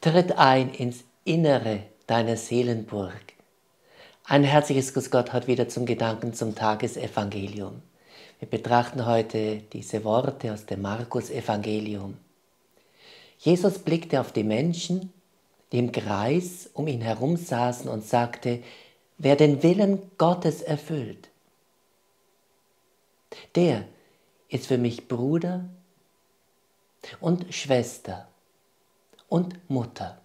Tritt ein ins Innere deiner Seelenburg. Ein herzliches Grüß Gott hat wieder zum Gedanken zum Tagesevangelium. Wir betrachten heute diese Worte aus dem Markus-Evangelium. Jesus blickte auf die Menschen, die im Kreis um ihn herum saßen und sagte, wer den Willen Gottes erfüllt, der ist für mich Bruder und Schwester und Mutter.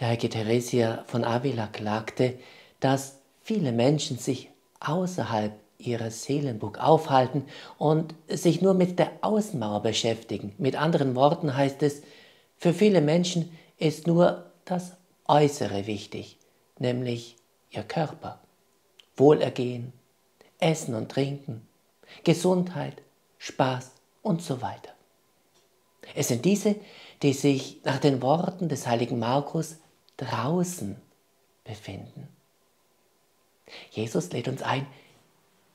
Der heilige Theresia von Avila klagte, dass viele Menschen sich außerhalb ihrer Seelenburg aufhalten und sich nur mit der Außenmauer beschäftigen. Mit anderen Worten heißt es, für viele Menschen ist nur das Äußere wichtig, nämlich ihr Körper, Wohlergehen, Essen und Trinken, Gesundheit, Spaß und so weiter. Es sind diese, die sich nach den Worten des heiligen Markus draußen befinden. Jesus lädt uns ein,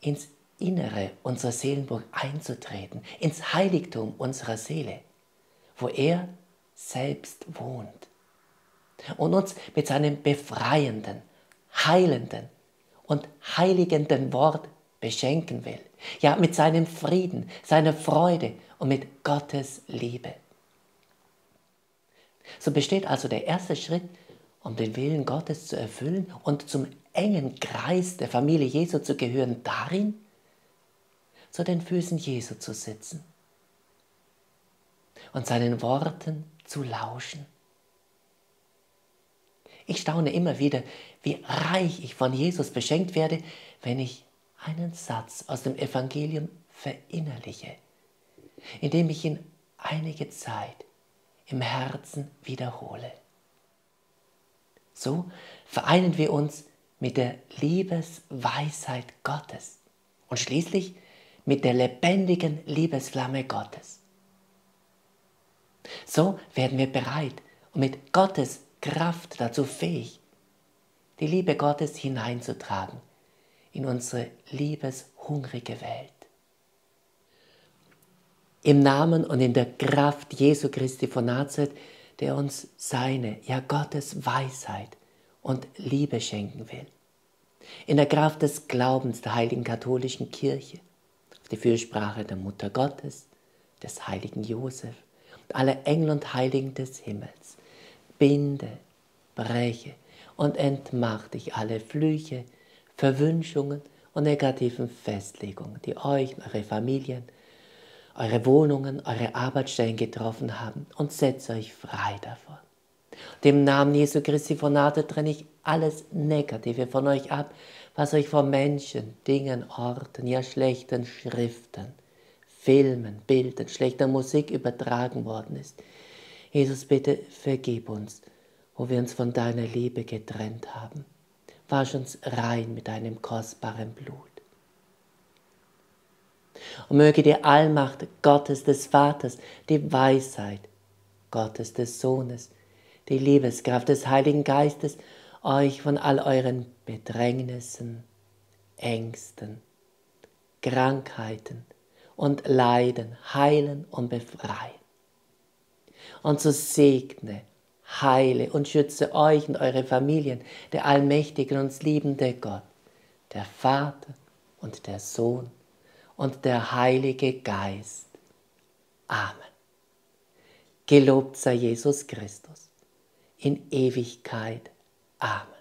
ins Innere unserer Seelenburg einzutreten, ins Heiligtum unserer Seele, wo er selbst wohnt und uns mit seinem befreienden, heilenden und heiligenden Wort beschenken will. Ja, mit seinem Frieden, seiner Freude und mit Gottes Liebe. So besteht also der erste Schritt, um den Willen Gottes zu erfüllen und zum engen Kreis der Familie Jesu zu gehören, darin, zu den Füßen Jesu zu sitzen und seinen Worten zu lauschen. Ich staune immer wieder, wie reich ich von Jesus beschenkt werde, wenn ich einen Satz aus dem Evangelium verinnerliche, indem ich ihn einige Zeit im Herzen wiederhole. So vereinen wir uns mit der Liebesweisheit Gottes und schließlich mit der lebendigen Liebesflamme Gottes. So werden wir bereit und mit Gottes Kraft dazu fähig, die Liebe Gottes hineinzutragen in unsere liebeshungrige Welt. Im Namen und in der Kraft Jesu Christi von Nazareth, der uns seine, ja Gottes Weisheit und Liebe schenken will. In der Kraft des Glaubens der heiligen katholischen Kirche, die Fürsprache der Mutter Gottes, des heiligen Josef und aller Engel und Heiligen des Himmels, binde, breche und entmacht dich alle Flüche, Verwünschungen und negativen Festlegungen, die euch und eure Familien, eure Wohnungen, eure Arbeitsstellen getroffen haben und setzt euch frei davon. Dem Namen Jesu Christi von Nate trenne ich alles Negative von euch ab, was euch von Menschen, Dingen, Orten, ja schlechten Schriften, Filmen, Bildern, schlechter Musik übertragen worden ist. Jesus, bitte vergib uns, wo wir uns von deiner Liebe getrennt haben wasch uns rein mit deinem kostbaren Blut. Und möge die Allmacht Gottes des Vaters, die Weisheit Gottes des Sohnes, die Liebeskraft des Heiligen Geistes euch von all euren Bedrängnissen, Ängsten, Krankheiten und Leiden heilen und befreien. Und so segne heile und schütze euch und eure Familien, der allmächtige und uns liebende Gott, der Vater und der Sohn und der Heilige Geist. Amen. Gelobt sei Jesus Christus in Ewigkeit. Amen.